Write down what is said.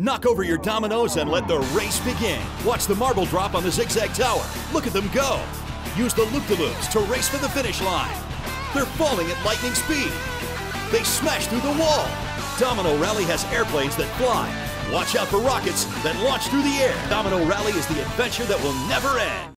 Knock over your dominoes and let the race begin. Watch the marble drop on the zigzag tower. Look at them go. Use the loop-de-loops to race for the finish line. They're falling at lightning speed. They smash through the wall. Domino Rally has airplanes that fly. Watch out for rockets that launch through the air. Domino Rally is the adventure that will never end.